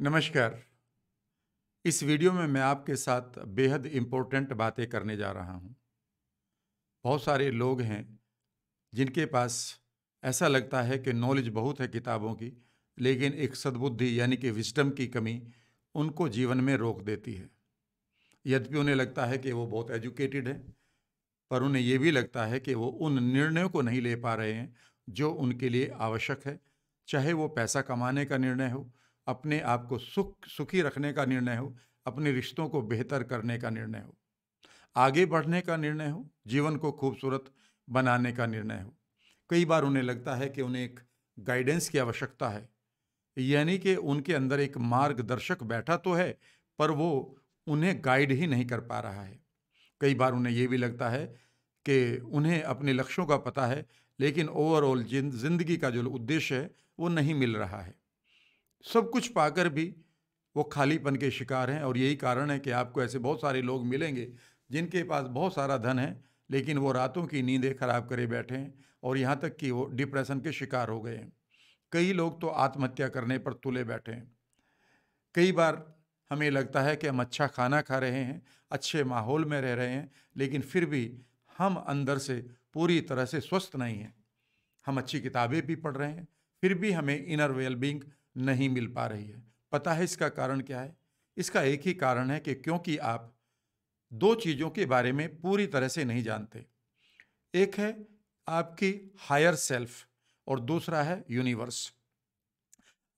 नमस्कार। इस वीडियो में मैं आपके साथ बेहद इम्पोर्टेंट बातें करने जा रहा हूँ। बहुत सारे लोग हैं जिनके पास ऐसा लगता है कि नॉलेज बहुत है किताबों की, लेकिन एक सद्बुद्धि यानी कि विस्डम की कमी उनको जीवन में रोक देती है। यद्यपि उन्हें लगता है कि वो बहुत एजुकेटेड है, पर उन्हें ये भी लगता है कि वो उन निर्णयों को नहीं ले पा रहे हैं जो उनके लिए आवश्यक है, चाहे वो पैसा कमाने का निर्णय हो अपने आप को सुख, सुखी रखने का निर्णय हो, अपने रिश्तों को बेहतर करने का निर्णय हो, आगे बढ़ने का निर्णय हो, जीवन को खूबसूरत बनाने का निर्णय हो। कई बार उन्हें लगता है कि उन्हें एक गाइडेंस की आवश्यकता है, यानी कि उनके अंदर एक मार्गदर्शक बैठा तो है, पर वो उन्हें गाइड ही नहीं कर पा रहा है। कई बार उन्हें ये भी लगता है कि उन्हें अपने लक्ष्यों का पता है, लेकिन ओवरऑल ज़िंदगी का जो उद्देश्य है, वो नहीं मिल रहा है। सब कुछ पाकर भी वो खालीपन के शिकार हैं और यही कारण है कि आपको ऐसे बहुत सारे लोग मिलेंगे जिनके पास बहुत सारा धन है, लेकिन वो रातों की नींदें खराब करे बैठे हैं और यहाँ तक कि वो डिप्रेशन के शिकार हो गए हैं। कई लोग तो आत्महत्या करने पर तुले बैठे हैं। कई बार हमें लगता है कि हम अच्छा खाना खा रहे हैं, अच्छे माहौल में रह रहे हैं, लेकिन फिर भी हम अंदर से पूरी तरह से स्वस्थ नहीं हैं। हम अच्छी किताबें भी पढ़ रहे हैं, फिर भी हमें इनर वेलबींग नहीं मिल पा रही है। पता है इसका कारण क्या है? इसका एक ही कारण है कि क्योंकि आप दो चीज़ों के बारे में पूरी तरह से नहीं जानते। एक है आपकी हायर सेल्फ और दूसरा है यूनिवर्स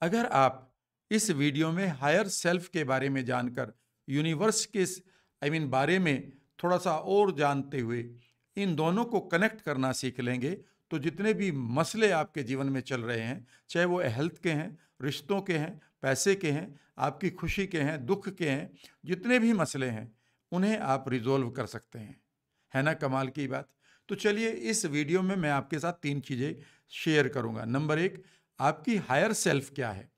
अगर आप इस वीडियो में हायर सेल्फ के बारे में जानकर यूनिवर्स के आई मीन बारे में थोड़ा सा और जानते हुए इन दोनों को कनेक्ट करना सीख लेंगे तो जितने भी मसले आपके जीवन में चल रहे हैं, चाहे वो हेल्थ के हैं रिश्तों के हैं, पैसे के हैं, आपकी खुशी के हैं, दुख के हैं, जितने भी मसले हैं, उन्हें आप रिजोल्व कर सकते हैं। है ना, कमाल की बात? तो चलिए इस वीडियो में मैं आपके साथ तीन चीज़ें शेयर करूँगा। नंबर एक, आपकी हायर सेल्फ क्या है?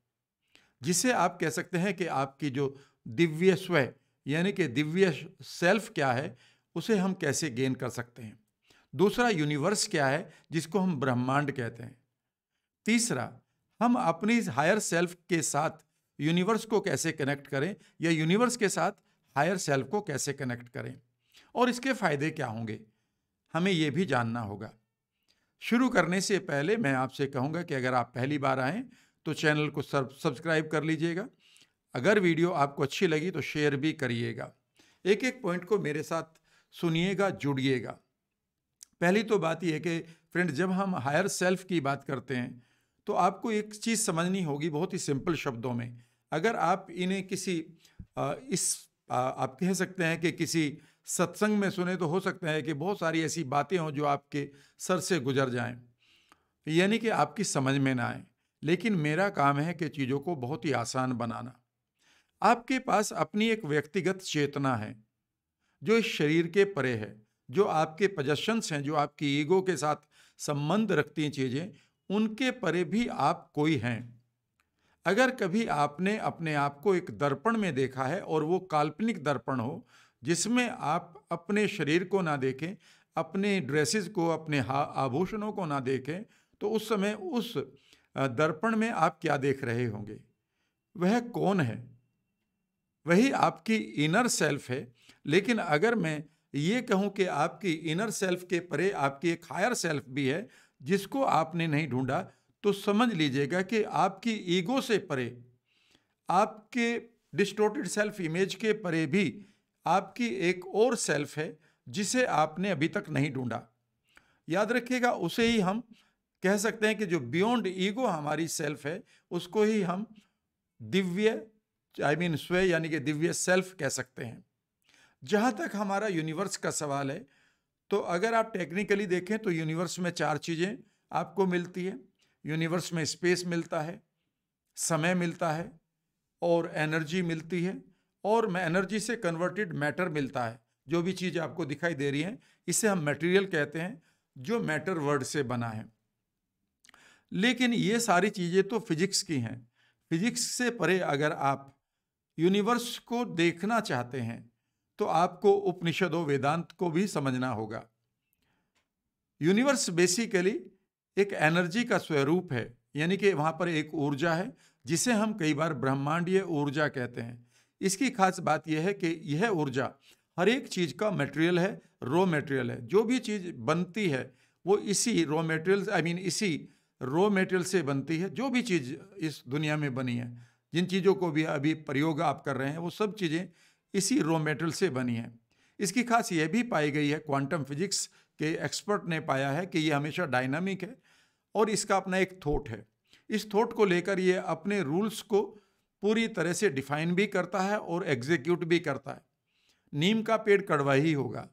जिसे आप कह सकते हैं कि आपकी जो दिव्य स्व, यानी कि दिव्य सेल्फ क्या है, उसे हम कैसे गेन कर सकते हैं? दूसरा यूनिवर्स क्या है, जिसको हम ब्रह्मांड कहते हैं? तीसरा हम अपनी हायर सेल्फ के साथ यूनिवर्स को कैसे कनेक्ट करें या यूनिवर्स के साथ हायर सेल्फ को कैसे कनेक्ट करें और इसके फ़ायदे क्या होंगे, हमें यह भी जानना होगा। शुरू करने से पहले मैं आपसे कहूँगा कि अगर आप पहली बार आएँ तो चैनल को सब्सक्राइब कर लीजिएगा। अगर वीडियो आपको अच्छी लगी तो शेयर भी करिएगा। एक एक पॉइंट को मेरे साथ सुनिएगा, जुड़िएगा। पहली तो बात यह है कि फ्रेंड जब हम हायर सेल्फ की बात करते हैं तो आपको एक चीज़ समझनी होगी बहुत ही सिंपल शब्दों में। अगर आप इन्हें किसी इस आप कह सकते हैं कि किसी सत्संग में सुने तो हो सकता है कि बहुत सारी ऐसी बातें हों जो आपके सर से गुजर जाएँ। यानी कि आपकी समझ में ना आए। लेकिन मेरा काम है कि चीज़ों को बहुत ही आसान बनाना। आपके पास अपनी एक व्यक्तिगत चेतना है, जो इस शरीर के परे है, जो आपके पजेशंस हैं, जो आपकी ईगो के साथ संबंध रखती हैं चीज़ें उनके परे भी आप कोई हैं। अगर कभी आपने अपने आप को एक दर्पण में देखा है और वो काल्पनिक दर्पण हो, जिसमें आप अपने शरीर को ना देखें, अपने ड्रेसेस को, अपने आभूषणों को ना देखें तो उस समय उस दर्पण में आप क्या देख रहे होंगे? वह कौन है? वही आपकी इनर सेल्फ है। लेकिन अगर मैं ये कहूँ कि आपकी इनर सेल्फ के परे आपकी एक हायर सेल्फ भी है जिसको आपने नहीं ढूंढा तो समझ लीजिएगा कि आपकी ईगो से परे, आपके डिस्टोर्टेड सेल्फ इमेज के परे भी आपकी एक और सेल्फ है जिसे आपने अभी तक नहीं ढूंढा। याद रखिएगा, उसे ही हम कह सकते हैं कि जो बियॉन्ड ईगो हमारी सेल्फ है, उसको ही हम दिव्य आई मीन स्व यानी कि दिव्य सेल्फ कह सकते हैं। जहाँ तक हमारा यूनिवर्स का सवाल है तो अगर आप टेक्निकली देखें तो यूनिवर्स में चार चीज़ें आपको मिलती है। यूनिवर्स में स्पेस मिलता है, समय मिलता है और एनर्जी मिलती है और एनर्जी से कन्वर्टेड मैटर मिलता है। जो भी चीज़ आपको दिखाई दे रही है, इसे हम मटेरियल कहते हैं, जो मैटर वर्ड से बना है। लेकिन ये सारी चीज़ें तो फिजिक्स की हैं। फिजिक्स से परे अगर आप यूनिवर्स को देखना चाहते हैं तो आपको उपनिषदों, वेदांत को भी समझना होगा। यूनिवर्स बेसिकली एक एनर्जी का स्वरूप है, यानी कि वहाँ पर एक ऊर्जा है, जिसे हम कई बार ब्रह्मांडीय ऊर्जा कहते हैं। इसकी खास बात यह है कि यह ऊर्जा हर एक चीज़ का मटेरियल है रॉ मटेरियल है। जो भी चीज़ बनती है, वो इसी raw material I mean raw raw material से बनती है। जो भी चीज़ इस दुनिया में बनी है, जिन चीज़ों को भी अभी प्रयोग आप कर रहे हैं, वो सब चीज़ें इसी रॉ मटेरियल से बनी है। इसकी खास यह भी पाई गई है क्वांटम फिजिक्स के एक्सपर्ट ने पाया है कि ये हमेशा डायनामिक है और इसका अपना एक थॉट है। इस थॉट को लेकर ये अपने रूल्स को पूरी तरह से डिफाइन भी करता है और एग्जीक्यूट भी करता है। नीम का पेड़ कड़वा ही होगा।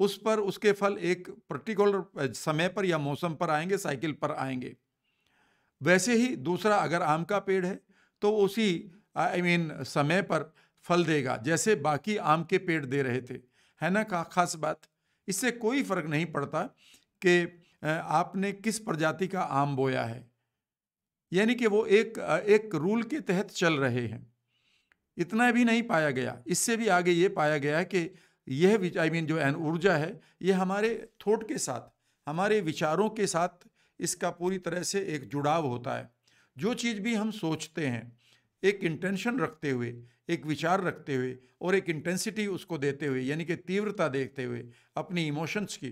उस पर उसके फल एक पर्टिकुलर समय पर या मौसम पर आएँगे साइकिल पर आएँगे। वैसे ही दूसरा अगर आम का पेड़ है तो उसी आई I मीन mean, समय पर फल देगा, जैसे बाकी आम के पेड़ दे रहे थे। है ना का खास बात? इससे कोई फ़र्क नहीं पड़ता कि आपने किस प्रजाति का आम बोया है। यानी कि वो एक एक रूल के तहत चल रहे हैं। इतना भी नहीं पाया गया। इससे भी आगे ये पाया गया कि यह आई मीन जो एन, ऊर्जा है, ये हमारे थोट के साथ, हमारे विचारों के साथ इसका पूरी तरह से एक जुड़ाव होता है। जो चीज़ भी हम सोचते हैं, एक इंटेंशन रखते हुए एक विचार रखते हुए और एक इंटेंसिटी उसको देते हुए, यानी कि तीव्रता देखते हुए अपनी इमोशंस की।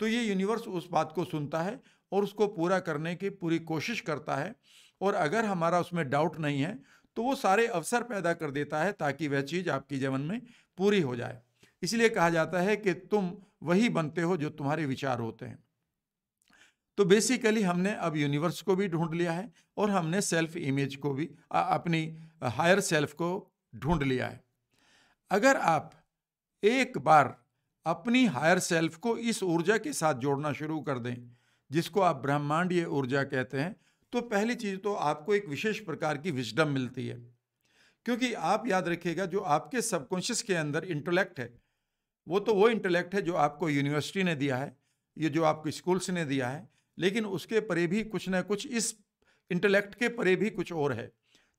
तो ये यूनिवर्स उस बात को सुनता है और उसको पूरा करने की पूरी कोशिश करता है और अगर हमारा उसमें डाउट नहीं है तो वो सारे अवसर पैदा कर देता है ताकि वह चीज़ आपके जीवन में पूरी हो जाए। इसलिए कहा जाता है कि तुम वही बनते हो जो तुम्हारे विचार होते हैं। तो बेसिकली हमने अब यूनिवर्स को भी ढूंढ लिया है और हमने सेल्फ इमेज को भी अपनी हायर सेल्फ को ढूंढ लिया है। अगर आप एक बार अपनी हायर सेल्फ को इस ऊर्जा के साथ जोड़ना शुरू कर दें, जिसको आप ब्रह्मांडीय ऊर्जा कहते हैं तो पहली चीज़ तो आपको एक विशेष प्रकार की विजडम मिलती है। क्योंकि आप याद रखिएगा, जो आपके सबकॉन्शियस के अंदर इंटेलेक्ट है, वो तो वो इंटेलेक्ट है जो आपको यूनिवर्सिटी ने दिया है, ये जो आपको स्कूल्स ने दिया है, लेकिन उसके परे भी कुछ ना कुछ इस इंटेलेक्ट के परे भी कुछ और है,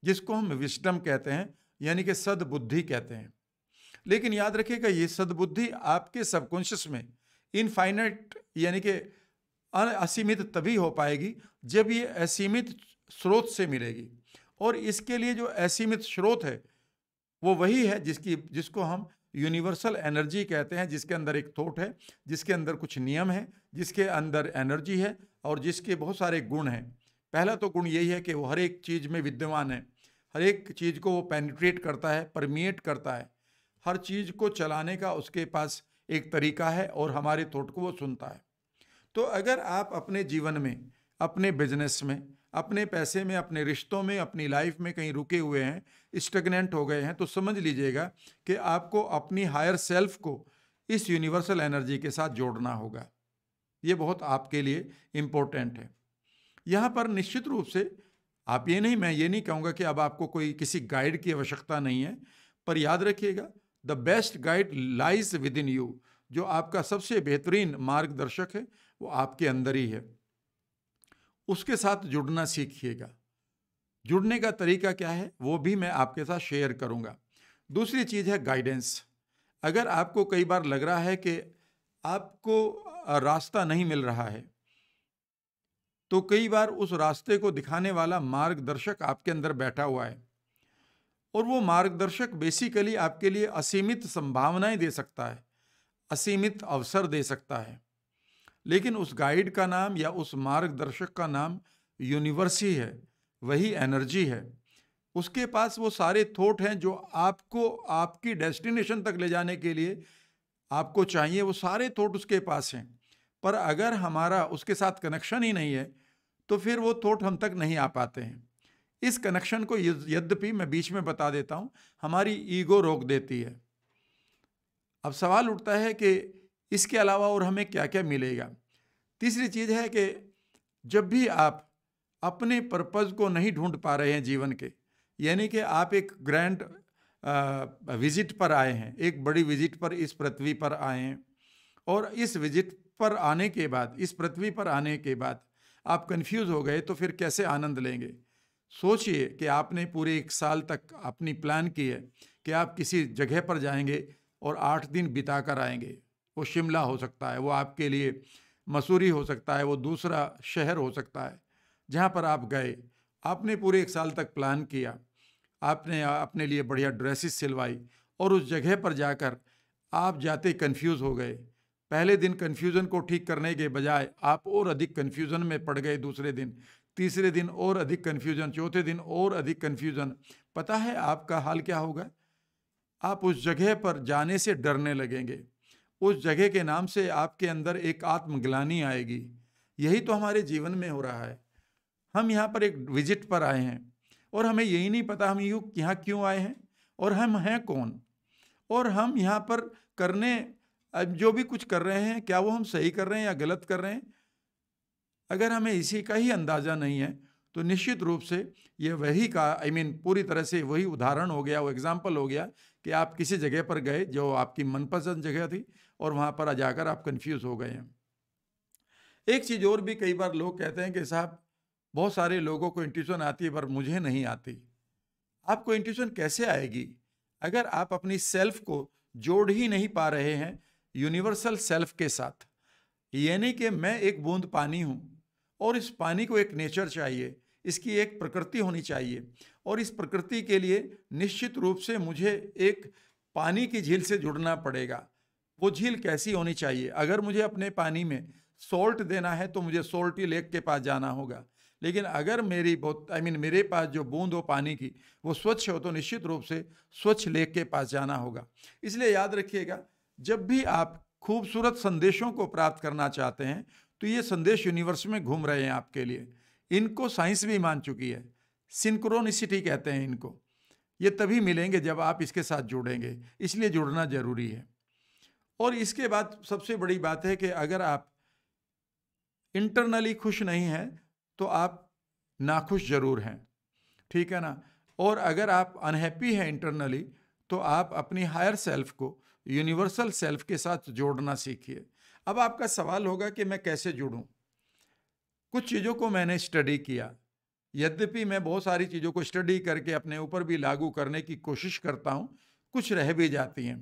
जिसको हम विस्डम कहते हैं। यानी कि सदबुद्धि कहते हैं। लेकिन याद रखिएगा, ये सदबुद्धि आपके सबकॉन्शियस में इनफाइनाइट यानी कि असीमित तभी हो पाएगी जब ये असीमित स्रोत से मिलेगी। और इसके लिए जो असीमित स्रोत है, वो वही है जिसकी, जिसको हम यूनिवर्सल एनर्जी कहते हैं, जिसके अंदर एक थॉट है, जिसके अंदर कुछ नियम है, जिसके अंदर एनर्जी है और जिसके बहुत सारे गुण हैं। पहला तो गुण यही है कि वो हर एक चीज़ में विद्यमान है। हर एक चीज़ को वो पेनिट्रेट करता है परमिएट करता है। हर चीज़ को चलाने का उसके पास एक तरीका है और हमारे थॉट को वो सुनता है। तो अगर आप अपने जीवन में, अपने बिज़नेस में, अपने पैसे में, अपने रिश्तों में, अपनी लाइफ में कहीं रुके हुए हैं स्टगनेंट हो गए हैं तो समझ लीजिएगा कि आपको अपनी हायर सेल्फ को इस यूनिवर्सल एनर्जी के साथ जोड़ना होगा। ये बहुत आपके लिए इम्पोर्टेंट है। यहाँ पर निश्चित रूप से आप ये नहीं, मैं ये नहीं कहूँगा कि अब आपको कोई किसी गाइड की आवश्यकता नहीं है, पर याद रखिएगा the best guide lies within you जो आपका सबसे बेहतरीन मार्गदर्शक है, वो आपके अंदर ही है। उसके साथ जुड़ना सीखिएगा। जुड़ने का तरीका क्या है, वो भी मैं आपके साथ शेयर करूँगा। दूसरी चीज़ है गाइडेंस अगर आपको कई बार लग रहा है कि आपको रास्ता नहीं मिल रहा है तो कई बार उस रास्ते को दिखाने वाला मार्गदर्शक आपके अंदर बैठा हुआ है। और वो मार्गदर्शक बेसिकली आपके लिए असीमित संभावनाएँ दे सकता है, असीमित अवसर दे सकता है। लेकिन उस गाइड का नाम या उस मार्गदर्शक का नाम यूनिवर्स ही है, वही एनर्जी है। उसके पास वो सारे थॉट हैं जो आपको आपकी डेस्टिनेशन तक ले जाने के लिए आपको चाहिए, वो सारे थॉट उसके पास हैं। पर अगर हमारा उसके साथ कनेक्शन ही नहीं है तो फिर वो थॉट हम तक नहीं आ पाते हैं। इस कनेक्शन को यद्यपि मैं बीच में बता देता हूँ, हमारी ईगो रोक देती है। अब सवाल उठता है कि इसके अलावा और हमें क्या क्या मिलेगा? तीसरी चीज़ है कि जब भी आप अपने पर्पज़ को नहीं ढूंढ पा रहे हैं जीवन के, यानी कि आप एक ग्रैंड विज़िट पर आए हैं, एक बड़ी विज़िट पर, इस पृथ्वी पर आए हैं, और इस विज़िट पर आने के बाद, इस पृथ्वी पर आने के बाद आप कंफ्यूज हो गए तो फिर कैसे आनंद लेंगे? सोचिए कि आपने पूरे एक साल तक अपनी प्लान की है कि आप किसी जगह पर जाएँगे और आठ दिन बिता कर आएँगे। वो शिमला हो सकता है, वो आपके लिए मसूरी हो सकता है, वो दूसरा शहर हो सकता है, जहाँ पर आप गए। आपने पूरे एक साल तक प्लान किया। आपने, अपने लिए बढ़िया ड्रेसेस सिलवाई और उस जगह पर जाकर आप जाते कंफ्यूज हो गए। पहले दिन कन्फ्यूज़न को ठीक करने के बजाय आप और अधिक कन्फ्यूज़न में पड़ गए दूसरे दिन। तीसरे दिन और अधिक कन्फ्यूज़न चौथे दिन और अधिक कन्फ्यूज़न पता है आपका हाल क्या होगा? आप उस जगह पर जाने से डरने लगेंगे। उस जगह के नाम से आपके अंदर एक आत्मग्लानी आएगी। यही तो हमारे जीवन में हो रहा है। हम यहाँ पर एक विज़िट पर आए हैं और हमें यही नहीं पता हम यू, यहाँ क्यों आए हैं और हम हैं कौन? और हम यहाँ पर करने जो भी कुछ कर रहे हैं क्या वो हम सही कर रहे हैं या गलत कर रहे हैं? अगर हमें इसी का ही अंदाज़ा नहीं है तो निश्चित रूप से ये वही का आई I मीन mean, पूरी तरह से वही उदाहरण हो गया वो एग्ज़ाम्पल हो गया कि आप किसी जगह पर गए जो आपकी मनपसंद जगह थी और वहाँ पर जाकर आप कंफ्यूज हो गए हैं। एक चीज़ और भी कई बार लोग कहते हैं कि साहब बहुत सारे लोगों को इंट्यूशन आती है पर मुझे नहीं आती। आपको इंट्यूशन कैसे आएगी? अगर आप अपनी सेल्फ को जोड़ ही नहीं पा रहे हैं यूनिवर्सल सेल्फ के साथ। यानी कि मैं एक बूंद पानी हूँ और इस पानी को एक नेचर चाहिए, इसकी एक प्रकृति होनी चाहिए और इस प्रकृति के लिए निश्चित रूप से मुझे एक पानी की झील से जुड़ना पड़ेगा। वो झील कैसी होनी चाहिए? अगर मुझे अपने पानी में सॉल्ट देना है तो मुझे सोल्टी लेक के पास जाना होगा। लेकिन अगर मेरी बहुत आई मीन मेरे पास जो बूंद हो पानी की, वो स्वच्छ हो तो निश्चित रूप से स्वच्छ लेक के पास जाना होगा। इसलिए याद रखिएगा जब भी आप खूबसूरत संदेशों को प्राप्त करना चाहते हैं तो ये संदेश यूनिवर्स में घूम रहे हैं आपके लिए। इनको साइंस भी मान चुकी है। सिंक्रोनिसिटी कहते हैं इनको। ये तभी मिलेंगे जब आप इसके साथ जुड़ेंगे। इसलिए जुड़ना ज़रूरी है। और इसके बाद सबसे बड़ी बात है कि अगर आप इंटरनली खुश नहीं हैं तो आप नाखुश ज़रूर हैं। ठीक है ना? और अगर आप अनहैप्पी हैं इंटरनली तो आप अपनी हायर सेल्फ को यूनिवर्सल सेल्फ के साथ जोड़ना सीखिए। अब आपका सवाल होगा कि मैं कैसे जुड़ूं? कुछ चीज़ों को मैंने स्टडी किया। यद्यपि मैं बहुत सारी चीज़ों को स्टडी करके अपने ऊपर भी लागू करने की कोशिश करता हूँ, कुछ रह भी जाती हैं।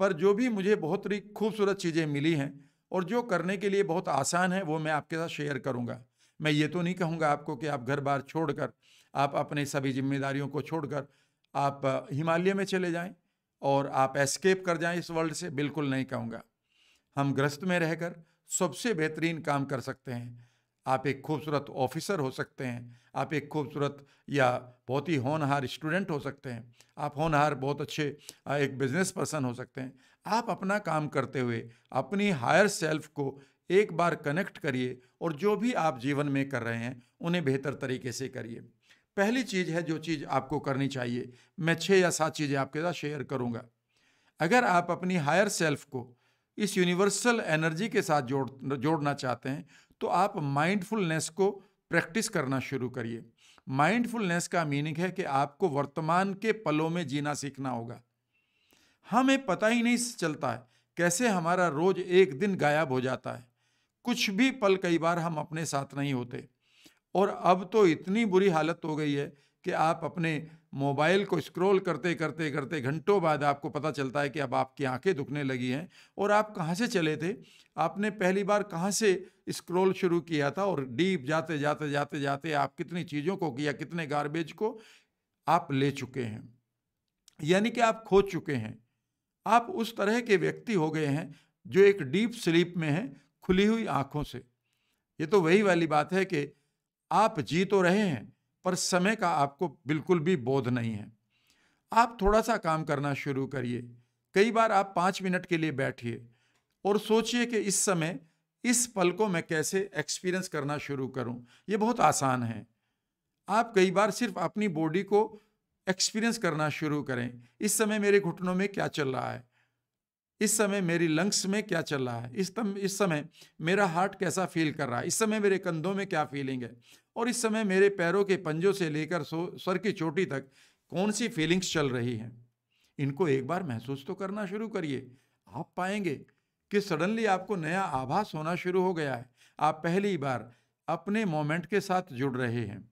पर जो भी मुझे बहुत ही खूबसूरत चीज़ें मिली हैं और जो करने के लिए बहुत आसान है, वो मैं आपके साथ शेयर करूँगा। मैं ये तो नहीं कहूँगा आपको कि आप घर बार छोड़कर, आप अपने सभी जिम्मेदारियों को छोड़कर आप हिमालय में चले जाएँ और आप एस्केप कर जाएँ इस वर्ल्ड से, बिल्कुल नहीं कहूँगा। हम ग्रस्त में रहकर सबसे बेहतरीन काम कर सकते हैं। आप एक खूबसूरत ऑफिसर हो सकते हैं, आप एक खूबसूरत या बहुत ही होनहार स्टूडेंट हो सकते हैं, आप होनहार बहुत अच्छे एक बिज़नेस पर्सन हो सकते हैं। आप अपना काम करते हुए अपनी हायर सेल्फ को एक बार कनेक्ट करिए और जो भी आप जीवन में कर रहे हैं, उन्हें बेहतर तरीके से करिए। पहली चीज़ है जो चीज़ आपको करनी चाहिए। मैं छः या सात चीज़ें आपके साथ शेयर करूँगा। अगर आप अपनी हायर सेल्फ को इस यूनिवर्सल एनर्जी के साथ जोड़, जोड़ना चाहते हैं तो आप माइंडफुलनेस को प्रैक्टिस करना शुरू करिए। माइंडफुलनेस का मीनिंग है कि आपको वर्तमान के पलों में जीना सीखना होगा। हमें पता ही नहीं चलता है कैसे हमारा रोज एक दिन गायब हो जाता है। कुछ भी पल कई बार हम अपने साथ नहीं होते। और अब तो इतनी बुरी हालत हो गई है कि आप अपने मोबाइल को स्क्रॉल करते करते करते घंटों बाद आपको पता चलता है कि अब आपकी आँखें दुखने लगी हैं। और आप कहाँ से चले थे? आपने पहली बार कहाँ से स्क्रॉल शुरू किया था? और डीप जाते जाते जाते जाते आप कितनी चीज़ों को किया, कितने गार्बेज को आप ले चुके हैं। यानी कि आप खो चुके हैं। आप उस तरह के व्यक्ति हो गए हैं जो एक डीप स्लीप में हैं, खुली हुई आँखों से। ये तो वही वाली बात है कि आप जी तो रहे हैं, पर समय का आपको बिल्कुल भी बोध नहीं है। आप थोड़ा सा काम करना शुरू करिए। कई बार आप पाँच मिनट के लिए बैठिए और सोचिए कि इस समय इस पल को मैं कैसे एक्सपीरियंस करना शुरू करूँ। ये बहुत आसान है। आप कई बार सिर्फ़ अपनी बॉडी को एक्सपीरियंस करना शुरू करें। इस समय मेरे घुटनों में क्या चल रहा है? इस समय मेरी लंग्स में क्या चल रहा है? इस तम, इस समय मेरा हार्ट कैसा फील कर रहा है? इस समय मेरे कंधों में क्या फीलिंग है? और इस समय मेरे पैरों के पंजों से लेकर सर की चोटी तक कौन सी फीलिंग्स चल रही हैं? इनको एक बार महसूस तो करना शुरू करिए। आप पाएँगे कि सडनली आपको नया आभास होना शुरू हो गया है। आप पहली बार अपने मोमेंट के साथ जुड़ रहे हैं।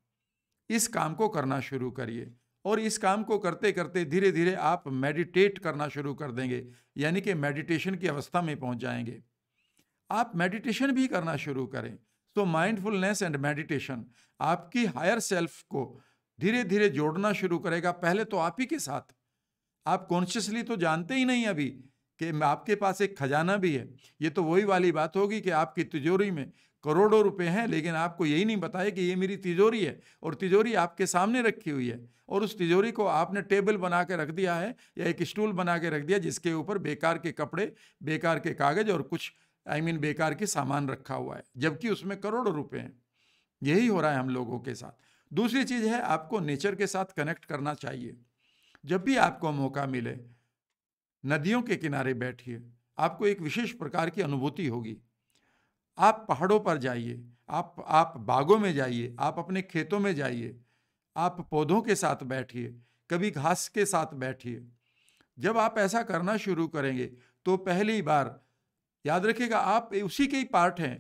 इस काम को करना शुरू करिए। और इस काम को करते करते धीरे धीरे आप मेडिटेट करना शुरू कर देंगे, यानी कि मेडिटेशन की अवस्था में पहुँच जाएँगे। आप मेडिटेशन भी करना शुरू करें। तो माइंडफुलनेस एंड मेडिटेशन आपकी हायर सेल्फ को धीरे धीरे जोड़ना शुरू करेगा। पहले तो आप ही के साथ। आप कॉन्शियसली तो जानते ही नहीं अभी कि आपके पास एक खजाना भी है। ये तो वही वाली बात होगी कि आपकी तिजोरी में करोड़ों रुपए हैं लेकिन आपको यही नहीं बताया कि ये मेरी तिजोरी है और तिजोरी आपके सामने रखी हुई है और उस तिजोरी को आपने टेबल बना के रख दिया है या एक स्टूल बना के रख दिया जिसके ऊपर बेकार के कपड़े बेकार के कागज़ और कुछ आई I मीन mean, बेकार के सामान रखा हुआ है जबकि उसमें करोड़ों रुपये हैं। यही हो रहा है हम लोगों के साथ। दूसरी चीज़ है आपको नेचर के साथ कनेक्ट करना चाहिए। जब भी आपको मौका मिले नदियों के किनारे बैठिए आपको एक विशेष प्रकार की अनुभूति होगी। आप पहाड़ों पर जाइए आप आप बागों में जाइए आप अपने खेतों में जाइए आप पौधों के साथ बैठिए कभी घास के साथ बैठिए। जब आप ऐसा करना शुरू करेंगे तो पहली बार याद रखिएगा आप उसी के ही पार्ट हैं।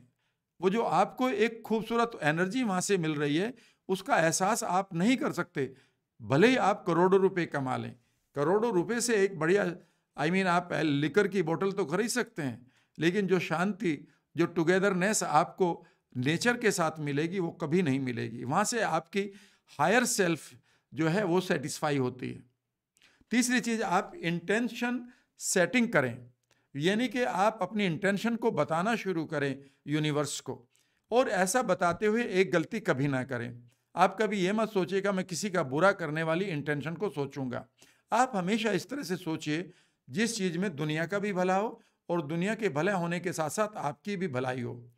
वो जो आपको एक खूबसूरत एनर्जी वहाँ से मिल रही है उसका एहसास आप नहीं कर सकते। भले ही आप करोड़ों रुपए कमा लें। करोड़ों रुपए से एक बढ़िया आई I मीन mean, आप लिकर की बोतल तो खरीद सकते हैं लेकिन जो शांति जो टुगेदरनेस आपको नेचर के साथ मिलेगी, वो कभी नहीं मिलेगी। वहाँ से आपकी हायर सेल्फ जो है, वो सेटिस्फाई होती है। तीसरी चीज़, आप इंटेंशन सेटिंग करें। यानी कि आप अपनी इंटेंशन को बताना शुरू करें यूनिवर्स को। और ऐसा बताते हुए एक गलती कभी ना करें। आप कभी ये मत सोचिएगा, मैं किसी का बुरा करने वाली इंटेंशन को सोचूँगा। आप हमेशा इस तरह से सोचिए, जिस चीज़ में दुनिया का भी भला हो और दुनिया के भले होने के साथ साथ आपकी भी भलाई हो।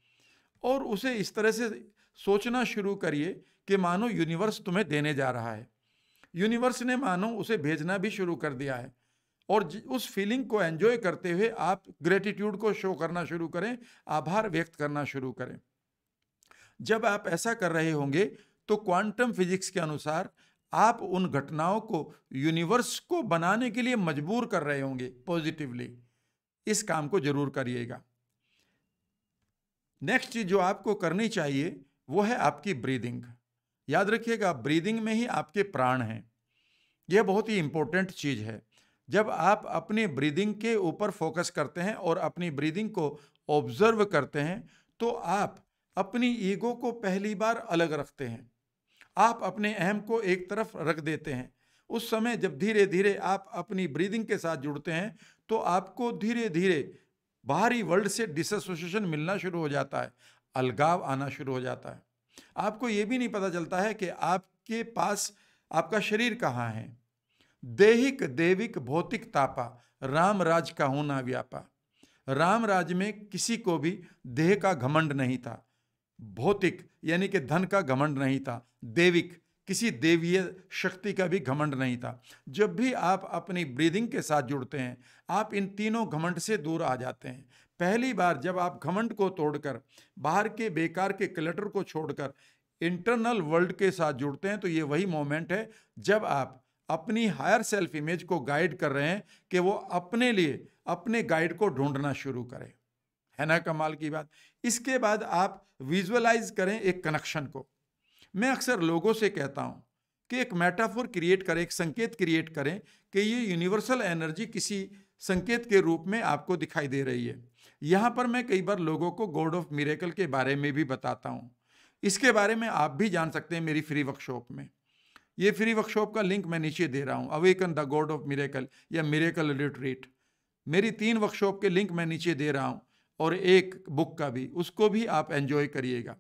और उसे इस तरह से सोचना शुरू करिए कि मानो यूनिवर्स तुम्हें देने जा रहा है। यूनिवर्स ने मानो उसे भेजना भी शुरू कर दिया है। और उस फीलिंग को एंजॉय करते हुए आप ग्रेटिट्यूड को शो करना शुरू करें, आभार व्यक्त करना शुरू करें। जब आप ऐसा कर रहे होंगे तो क्वांटम फिजिक्स के अनुसार आप उन घटनाओं को यूनिवर्स को बनाने के लिए मजबूर कर रहे होंगे, पॉजिटिवली। इस काम को ज़रूर करिएगा। नेक्स्ट चीज़ जो आपको करनी चाहिए, वो है आपकी ब्रीदिंग याद रखिएगा ब्रीदिंग में ही आपके प्राण हैं। यह बहुत ही इंपॉर्टेंट चीज़ है। जब आप अपनी ब्रीदिंग के ऊपर फोकस करते हैं और अपनी ब्रीदिंग को ऑब्ज़र्व करते हैं तो आप अपनी ईगो को पहली बार अलग रखते हैं। आप अपने अहम को एक तरफ़ रख देते हैं। उस समय जब धीरे धीरे आप अपनी ब्रीदिंग के साथ जुड़ते हैं तो आपको धीरे धीरे बाहरी वर्ल्ड से डिसोसिएशन मिलना शुरू हो जाता है, अलगाव आना शुरू हो जाता है। आपको ये भी नहीं पता चलता है कि आपके पास, आपका शरीर कहाँ है? देहिक, देविक, भौतिक तापा, राम राज का होना व्यापा। राम राज में किसी को भी देह का घमंड नहीं था। भौतिक, यानी कि धन का घमंड नहीं था। देविक किसी देवीय शक्ति का भी घमंड नहीं था। जब भी आप अपनी ब्रीदिंग के साथ जुड़ते हैं, आप इन तीनों घमंड से दूर आ जाते हैं। पहली बार जब आप घमंड को तोड़कर, बाहर के बेकार के क्लटर को छोड़कर इंटरनल वर्ल्ड के साथ जुड़ते हैं तो ये वही मोमेंट है जब आप अपनी हायर सेल्फ इमेज को गाइड कर रहे हैं कि वो अपने लिए, अपने गाइड को ढूंढना शुरू करें। है ना कमाल की बात? इसके बाद आप विजुअलाइज करें एक कनेक्शन को। मैं अक्सर लोगों से कहता हूँ कि एक मेटाफोर क्रिएट करें, एक संकेत क्रिएट करें कि ये यूनिवर्सल एनर्जी किसी संकेत के रूप में आपको दिखाई दे रही है। यहाँ पर मैं कई बार लोगों को गॉड ऑफ़ मिरेकल के बारे में भी बताता हूँ। इसके बारे में आप भी जान सकते हैं मेरी फ्री वर्कशॉप में। ये फ्री वर्कशॉप का लिंक मैं नीचे दे रहा हूँ। Awaken the god of miracle या मिरेकल रिट्रीट मेरी तीन वर्कशॉप के लिंक मैं नीचे दे रहा हूँ और एक बुक का भी, उसको भी आप एंजॉय करिएगा।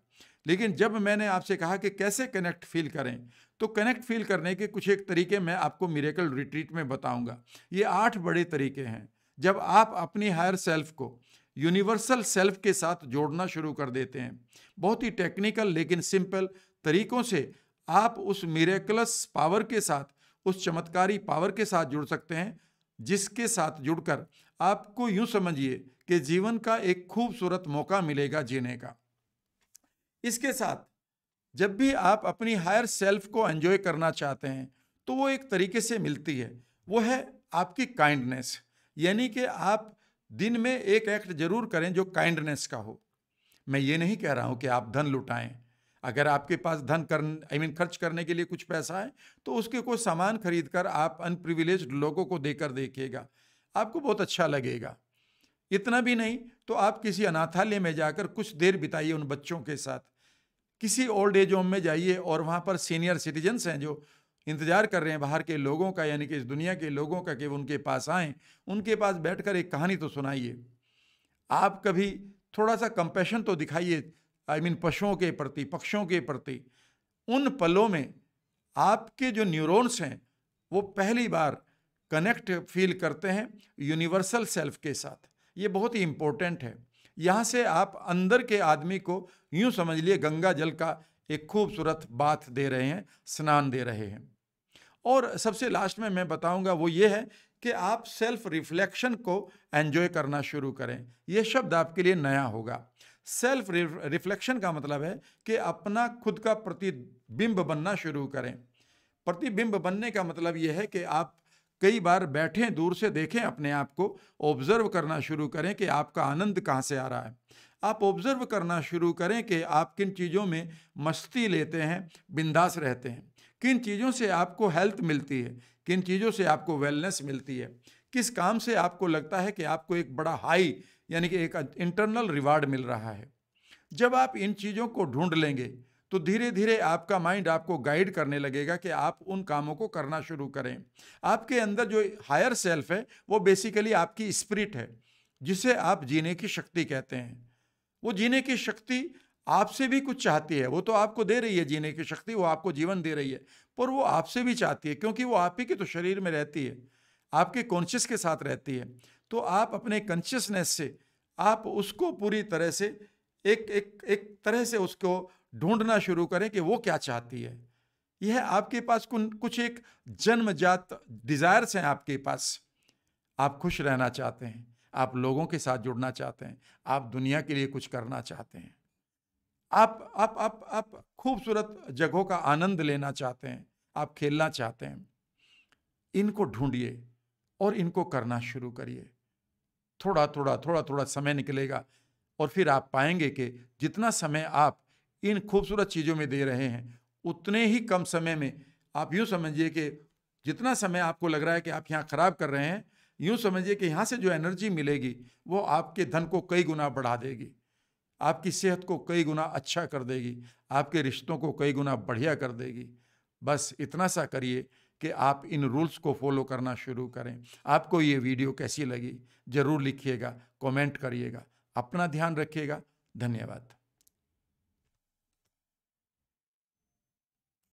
लेकिन जब मैंने आपसे कहा कि कैसे कनेक्ट फील करें तो कनेक्ट फील करने के कुछ एक तरीके मैं आपको मिरेकल रिट्रीट में बताऊँगा। ये आठ बड़े तरीके हैं। जब आप अपनी हायर सेल्फ को यूनिवर्सल सेल्फ के साथ जोड़ना शुरू कर देते हैं, बहुत ही टेक्निकल लेकिन सिंपल तरीकों से आप उस मिरेकलस पावर के साथ, उस चमत्कारी पावर के साथ जुड़ सकते हैं, जिसके साथ जुड़कर आपको यूँ समझिए कि जीवन का एक खूबसूरत मौका मिलेगा जीने का। इसके साथ, जब भी आप अपनी हायर सेल्फ को एंजॉय करना चाहते हैं तो वो एक तरीके से मिलती है। वो है आपकी काइंडनेस यानी कि आप दिन में एक एक्ट ज़रूर करें जो काइंडनेस का हो। मैं ये नहीं कह रहा हूँ कि आप धन लुटाएँ। अगर आपके पास धन कर आई मीन खर्च करने के लिए कुछ पैसा है तो उसके कोई सामान खरीद कर आप अनप्रिविलेज लोगों को देकर देखिएगा। आपको बहुत अच्छा लगेगा। इतना भी नहीं तो आप किसी अनाथालय में जाकर कुछ देर बिताइए उन बच्चों के साथ। किसी ओल्ड एज होम में जाइए और वहाँ पर सीनियर सिटीजन्स हैं जो इंतज़ार कर रहे हैं बाहर के लोगों का, यानी कि इस दुनिया के लोगों का कि उनके पास आएँ। उनके पास बैठकर एक कहानी तो सुनाइए। आप कभी थोड़ा सा कंपेशन तो दिखाइए आई मीन पशुओं के प्रति, पक्षियों के प्रति। उन पलों में आपके जो न्यूरॉन्स हैं, वो पहली बार कनेक्ट फील करते हैं यूनिवर्सल सेल्फ के साथ। ये बहुत ही इम्पोर्टेंट है। यहाँ से आप अंदर के आदमी को यूँ समझ लिए गंगा जल का एक खूबसूरत बात दे रहे हैं, स्नान दे रहे हैं। और सबसे लास्ट में मैं बताऊँगा वो ये है कि आप सेल्फ रिफ्लेक्शन को एन्जॉय करना शुरू करें। ये शब्द आपके लिए नया होगा। सेल्फ रिफ्लेक्शन का मतलब है कि अपना खुद का प्रतिबिंब बनना शुरू करें। प्रतिबिंब बनने का मतलब यह है कि आप कई बार बैठें, दूर से देखें अपने आप को। ऑब्ज़र्व करना शुरू करें कि आपका आनंद कहाँ से आ रहा है। आप ऑब्ज़र्व करना शुरू करें कि आप किन चीज़ों में मस्ती लेते हैं, बिंदास रहते हैं। किन चीज़ों से आपको हेल्थ मिलती है, किन चीज़ों से आपको वेलनेस मिलती है। किस काम से आपको लगता है कि आपको एक बड़ा हाई, यानी कि एक इंटरनल रिवार्ड मिल रहा है। जब आप इन चीज़ों को ढूंढ लेंगे तो धीरे धीरे आपका माइंड आपको गाइड करने लगेगा कि आप उन कामों को करना शुरू करें। आपके अंदर जो हायर सेल्फ है, वो बेसिकली आपकी स्पिरिट है, जिसे आप जीने की शक्ति कहते हैं। वो जीने की शक्ति आपसे भी कुछ चाहती है, वो तो आपको दे रही है जीने की शक्ति, वो आपको जीवन दे रही है, पर वो आपसे भी चाहती है, क्योंकि वो आप ही के तो शरीर में रहती है, आपके कॉन्शियस के साथ रहती है। तो आप अपने कॉन्शियसनेस से, आप उसको पूरी तरह से, एक एक एक तरह से उसको ढूंढना शुरू करें कि वो क्या चाहती है। यह आपके पास कुछ एक जन्मजात डिज़ायर्स हैं आपके पास। आप खुश रहना चाहते हैं, आप लोगों के साथ जुड़ना चाहते हैं, आप दुनिया के लिए कुछ करना चाहते हैं। आप आप आप आप खूबसूरत जगहों का आनंद लेना चाहते हैं, आप खेलना चाहते हैं। इनको ढूंढिए और इनको करना शुरू करिए। थोड़ा थोड़ा थोड़ा थोड़ा समय निकलेगा और फिर आप पाएँगे कि जितना समय आप इन खूबसूरत चीज़ों में दे रहे हैं। उतने ही कम समय में आप यूँ समझिए कि जितना समय आपको लग रहा है कि आप यहाँ ख़राब कर रहे हैं, यूँ समझिए कि यहाँ से जो एनर्जी मिलेगी, वो आपके धन को कई गुना बढ़ा देगी। आपकी सेहत को कई गुना अच्छा कर देगी। आपके रिश्तों को कई गुना बढ़िया कर देगी। बस इतना सा करिए कि आप इन रूल्स को फॉलो करना शुरू करें। आपको ये वीडियो कैसी लगी, ज़रूर लिखिएगा, कमेंट करिएगा। अपना ध्यान रखिएगा। धन्यवाद।